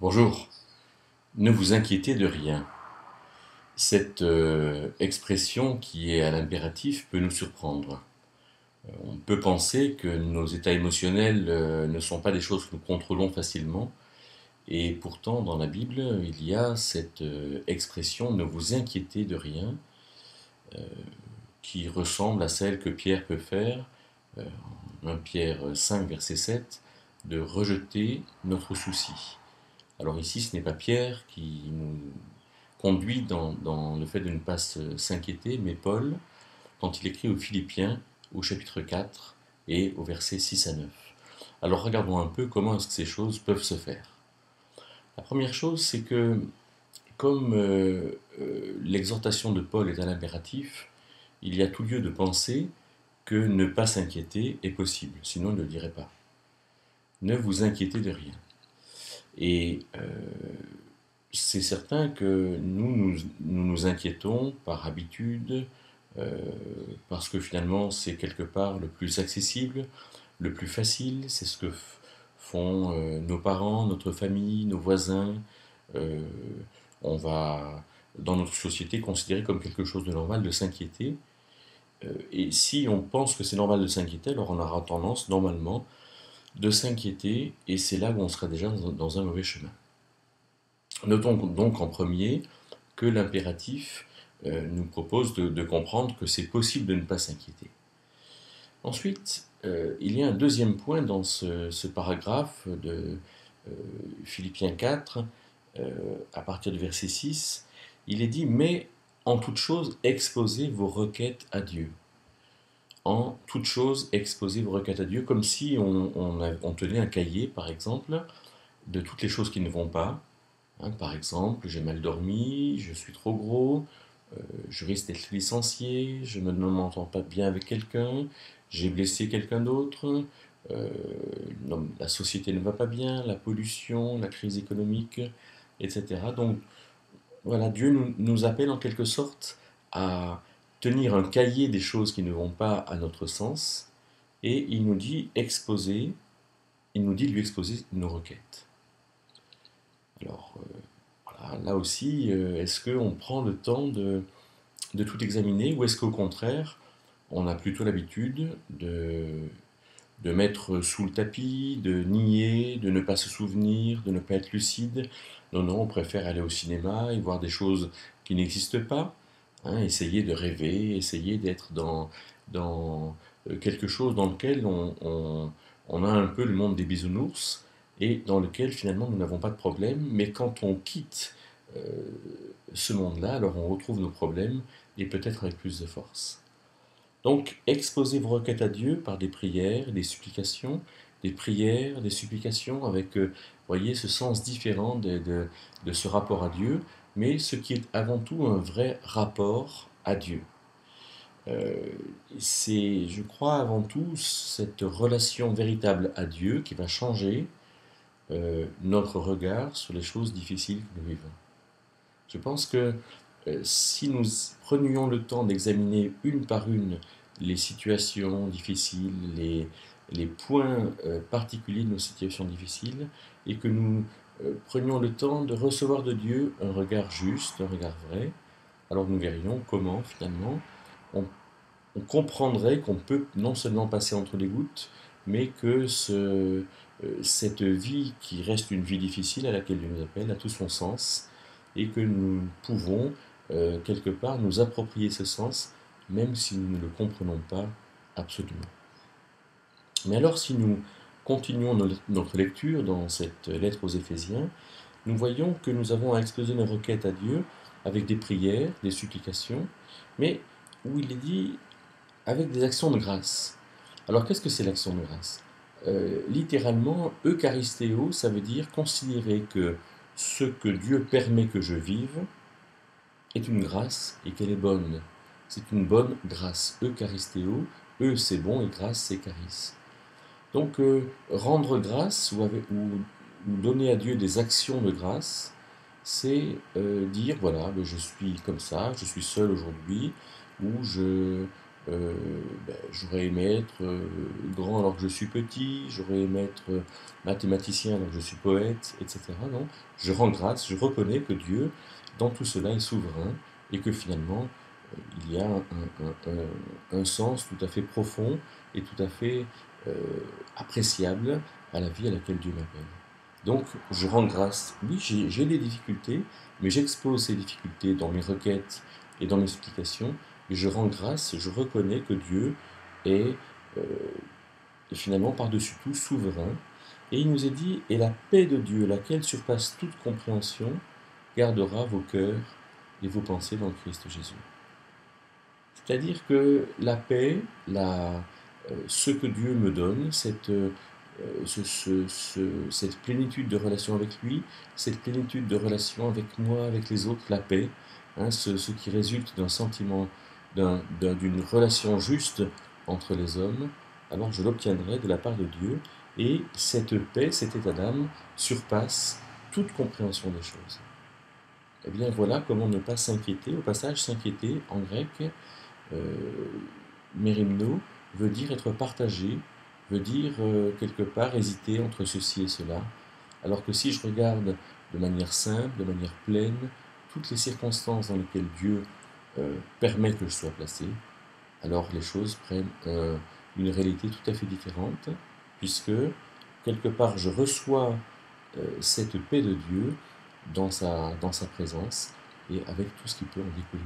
Bonjour. Ne vous inquiétez de rien. Cette euh, expression qui est à l'impératif peut nous surprendre. Euh, on peut penser que nos états émotionnels euh, ne sont pas des choses que nous contrôlons facilement, et pourtant dans la Bible, il y a cette expression ne vous inquiétez de rien, qui ressemble à celle que Pierre peut faire, en 1 Pierre 5, verset 7, de rejeter notre souci. Alors ici, ce n'est pas Pierre qui nous conduit dans, le fait de ne pas s'inquiéter, mais Paul, quand il écrit aux Philippiens, au chapitre 4 et au verset 6 à 9. Alors regardons un peu comment ces choses peuvent se faire. La première chose, c'est que comme euh, euh, l'exhortation de Paul est un impératif, il y a tout lieu de penser que ne pas s'inquiéter est possible, sinon il ne le dirait pas. Ne vous inquiétez de rien. Et euh, c'est certain que nous nous, inquiétons par habitude, euh, parce que finalement c'est quelque part le plus accessible, le plus facile, c'est ce que font euh, nos parents, notre famille, nos voisins. On va, dans notre société, considérer comme quelque chose de normal de s'inquiéter. et si on pense que c'est normal de s'inquiéter, alors on aura tendance, normalement, de s'inquiéter, et c'est là où on sera déjà dans un mauvais chemin. Notons donc en premier que l'impératif euh, nous propose de, comprendre que c'est possible de ne pas s'inquiéter. Ensuite, euh, il y a un deuxième point dans ce, paragraphe de euh, Philippiens 4, à partir du verset 6, il est dit, mais en toute chose, exposez vos requêtes à Dieu. En toute chose, exposez vos requêtes à Dieu, comme si on, tenait un cahier, par exemple, de toutes les choses qui ne vont pas, Hein, par exemple, j'ai mal dormi, je suis trop gros, euh, je risque d'être licencié, je ne m'entends pas bien avec quelqu'un, j'ai blessé quelqu'un d'autre, euh, la société ne va pas bien, la pollution, la crise économique, etc. Donc voilà, Dieu nous appelle en quelque sorte à tenir un cahier des choses qui ne vont pas à notre sens, et il nous dit exposer, il nous dit lui exposer nos requêtes. Alors, euh, là aussi, euh, est-ce qu'on prend le temps de, tout examiner ou est-ce qu'au contraire, on a plutôt l'habitude de, de mettre sous le tapis, de nier, de ne pas se souvenir, de ne pas être lucide? Non, non, on préfère aller au cinéma et voir des choses qui n'existent pas, hein, essayer de rêver, essayer d'être dans, dans euh, quelque chose dans lequel on, on a un peu le monde des bisounours et dans lequel finalement nous n'avons pas de problème, mais quand on quitte euh, ce monde-là, alors on retrouve nos problèmes et peut-être avec plus de force. Donc exposez vos requêtes à Dieu par des prières, des supplications, des prières, des supplications avec, euh, voyez, ce sens différent de, de, ce rapport à Dieu, mais ce qui est avant tout un vrai rapport à Dieu. Euh, c'est, je crois, avant tout cette relation véritable à Dieu qui va changer euh, notre regard sur les choses difficiles que nous vivons. Je pense que euh, si nous prenions le temps d'examiner une par une les situations difficiles, les, points particuliers de nos situations difficiles, et que nous prenions le temps de recevoir de Dieu un regard juste, un regard vrai, alors nous verrions comment finalement on, on comprendrait qu'on peut non seulement passer entre les gouttes, mais que ce, euh, cette vie qui reste une vie difficile à laquelle Dieu nous appelle a tout son sens et que nous pouvons euh, quelque part nous approprier ce sens même si nous ne le comprenons pas absolument. Mais alors si nous continuons notre lecture dans cette lettre aux Éphésiens, nous voyons que nous avons à exposer nos requêtes à Dieu avec des prières, des supplications, mais où il est dit avec des actions de grâce. Alors qu'est-ce que c'est l'action de grâce? Euh, littéralement, Eucharistéo, ça veut dire considérer que ce que Dieu permet que je vive est une grâce et qu'elle est bonne. C'est une bonne grâce. Eucharistéo, E c'est bon et grâce c'est charis. Donc euh, rendre grâce ou, donner à Dieu des actions de grâce, c'est euh, dire voilà, ben, je suis comme ça, je suis seul aujourd'hui, ou je, euh, ben, j'aurais aimé être grand alors que je suis petit, j'aurais aimé être mathématicien alors que je suis poète, etc. Non, je rends grâce, je reconnais que Dieu, dans tout cela, est souverain et que finalement, il y a un, sens tout à fait profond et tout à fait appréciable à la vie à laquelle Dieu m'appelle. Donc, je rends grâce. Oui, j'ai des difficultés, mais j'expose ces difficultés dans mes requêtes et dans mes explications je rends grâce, je reconnais que Dieu est, euh, finalement par-dessus tout souverain. Et il nous est dit, et la paix de Dieu, laquelle surpasse toute compréhension, gardera vos cœurs et vos pensées dans Christ Jésus. C'est-à-dire que la paix, la, euh, ce que Dieu me donne, cette, euh, cette plénitude de relation avec lui, cette plénitude de relation avec moi, avec les autres, la paix, hein, ce, ce, qui résulte d'un sentiment d'une relation juste entre les hommes, alors je l'obtiendrai de la part de Dieu, et cette paix, cet état d'âme, surpasse toute compréhension des choses. Eh bien voilà comment ne pas s'inquiéter. Au passage, s'inquiéter en grec, euh, mérimno, veut dire être partagé, veut dire euh, quelque part hésiter entre ceci et cela. Alors que si je regarde de manière simple, de manière pleine, toutes les circonstances dans lesquelles Dieu euh, permet que je sois placé, alors les choses prennent une réalité tout à fait différente, puisque quelque part je reçois euh, cette paix de Dieu dans sa, dans sa présence et avec tout ce qui peut en découler.